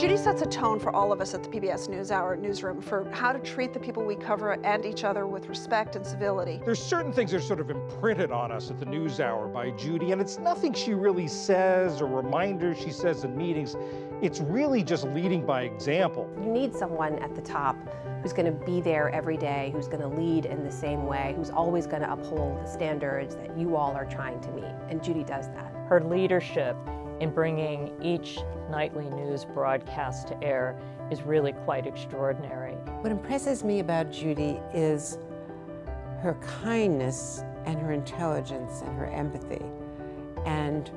Judy sets a tone for all of us at the PBS NewsHour newsroom for how to treat the people we cover and each other with respect and civility. There's certain things that are sort of imprinted on us at the NewsHour by Judy, and it's nothing she really says or reminders she says in meetings. It's really just leading by example. You need someone at the top who's going to be there every day, who's going to lead in the same way, who's always going to uphold the standards that you all are trying to meet. And Judy does that. Her leadership in bringing each nightly news broadcast to air is really quite extraordinary. What impresses me about Judy is her kindness and her intelligence and her empathy and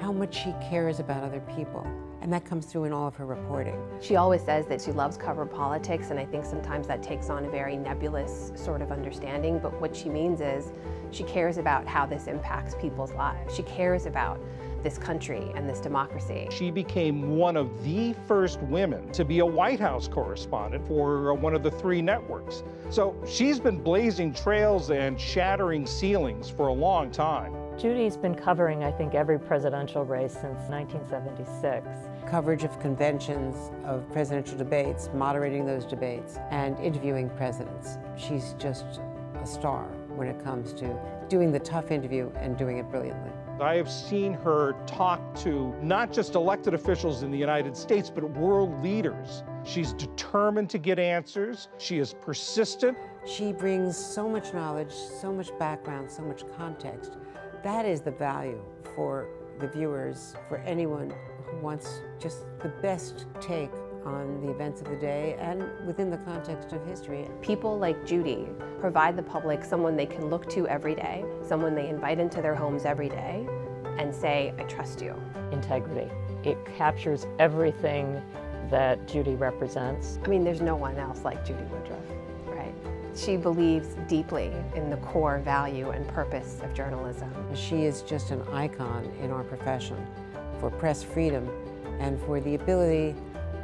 how much she cares about other people. And that comes through in all of her reporting. She always says that she loves cover politics, and I think sometimes that takes on a very nebulous sort of understanding. But what she means is she cares about how this impacts people's lives. She cares about this country and this democracy. She became one of the first women to be a White House correspondent for uh, one of the three networks. So she's been blazing trails and shattering ceilings for a long time. Judy's been covering, I think, every presidential race since 1976. Coverage of conventions, of presidential debates, moderating those debates, and interviewing presidents. She's just a star when it comes to doing the tough interview and doing it brilliantly. I have seen her talk to not just elected officials in the United States, but world leaders. She's determined to get answers. She is persistent. She brings so much knowledge, so much background, so much context. That is the value for the viewers, for anyone who wants just the best take on the events of the day and within the context of history. People like Judy provide the public someone they can look to every day, someone they invite into their homes every day, and say, I trust you. Integrity. It captures everything that Judy represents. I mean, there's no one else like Judy Woodruff, right? She believes deeply in the core value and purpose of journalism. She is just an icon in our profession for press freedom and for the ability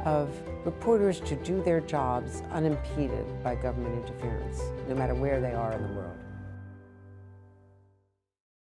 of reporters to do their jobs unimpeded by government interference, no matter where they are in the world.